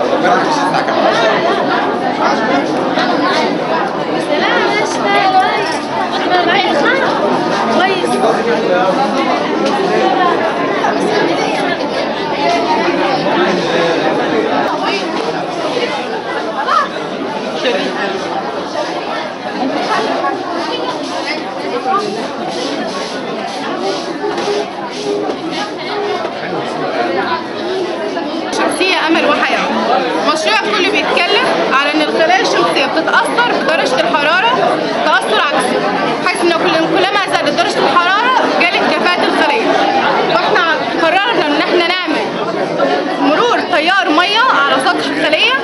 Ja, dat is het lekker. الخلية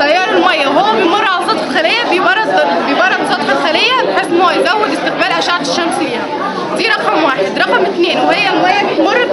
تيار المية. وهو بيمر على سطح الخلية بيبرد بيبرد سطح الخلية بحيث إن هو يزود استقبال أشعة الشمس ليها. دي رقم واحد. رقم اثنين وهي المية بتمر